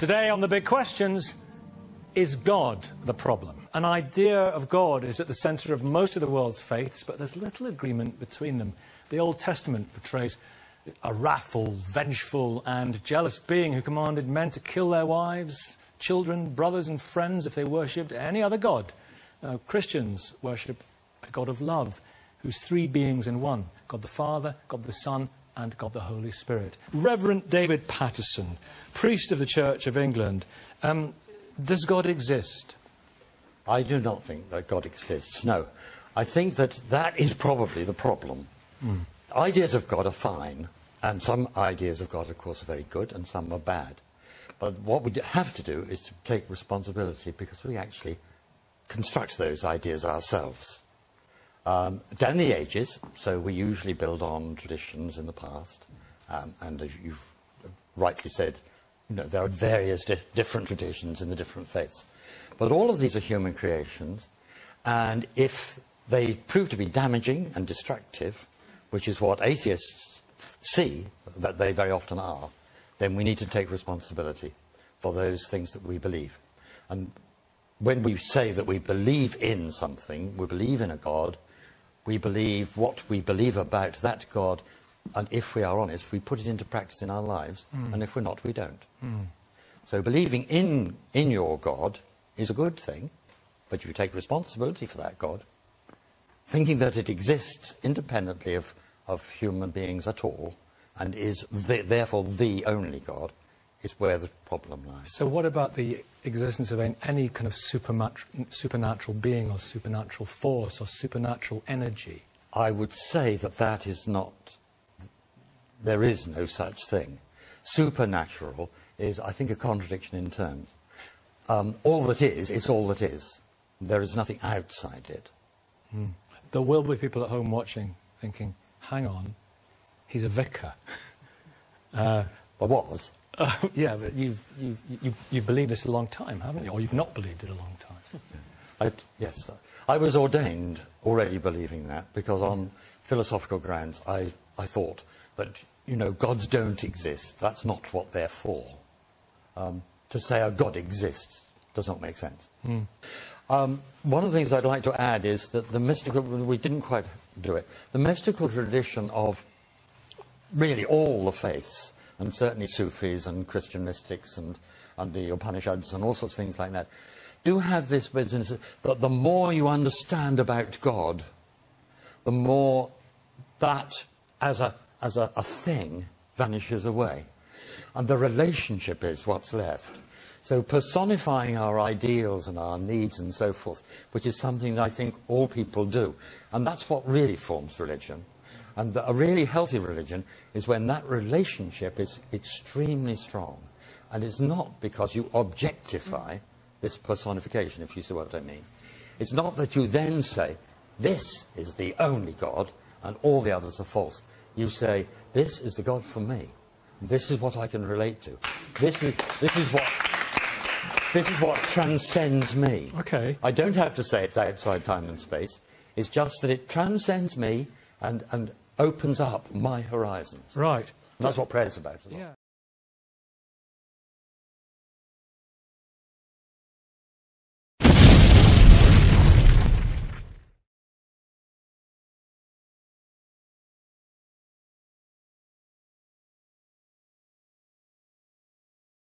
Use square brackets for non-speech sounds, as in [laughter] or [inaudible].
Today on The Big Questions, is God the problem? An idea of God is at the centre of most of the world's faiths, but there's little agreement between them. The Old Testament portrays a wrathful, vengeful, and jealous being who commanded men to kill their wives, children, brothers, and friends if they worshipped any other God. Christians worship a God of love, who's three beings in one God the Father, God the Son, and God the Holy Spirit. Reverend David Paterson, priest of the Church of England, um, does God exist? I do not think that God exists, no. I think that that is probably the problem. Mm. Ideas of God are fine, and some ideas of God, of course, are very good, and some are bad. But what we have to do is to take responsibility because we actually construct those ideas ourselves. Um, down the ages, so we usually build on traditions in the past, um, and as you've rightly said, you know, there are various di different traditions in the different faiths. But all of these are human creations, and if they prove to be damaging and destructive, which is what atheists see that they very often are, then we need to take responsibility for those things that we believe. And when we say that we believe in something, we believe in a God, we believe what we believe about that God, and if we are honest, we put it into practice in our lives, mm. and if we're not, we don't. Mm. So believing in, in your God is a good thing, but you take responsibility for that God. Thinking that it exists independently of, of human beings at all, and is the, therefore the only God, is where the problem lies. So what about the existence of any kind of supernatural being or supernatural force or supernatural energy? I would say that that is not, there is no such thing. Supernatural is, I think, a contradiction in terms. Um, all that is, is all that is. There is nothing outside it. Mm. There will be people at home watching thinking, hang on, he's a vicar. [laughs] uh, I was. Uh, [laughs] yeah, but you've, you've, you've, you've, believed this a long time, haven't you? Or you've not believed it a long time. I, yes. I was ordained already believing that because on philosophical grounds I, I thought that, you know, gods don't exist. That's not what they're for. Um, to say a God exists does not make sense. Mm. Um, one of the things I'd like to add is that the mystical, we didn't quite do it, the mystical tradition of really all the faiths and certainly Sufis and Christian mystics and, and the Upanishads and all sorts of things like that, do have this business that the more you understand about God, the more that as a, as a, a thing vanishes away. And the relationship is what's left. So personifying our ideals and our needs and so forth, which is something that I think all people do. And that's what really forms religion. And a really healthy religion is when that relationship is extremely strong. And it's not because you objectify this personification, if you see what I mean. It's not that you then say, this is the only God and all the others are false. You say, this is the God for me. This is what I can relate to. This is, this is what... This is what transcends me. Okay. I don't have to say it's outside time and space. It's just that it transcends me and, and opens up my horizons. Right. And that's what prayer's about. Yeah.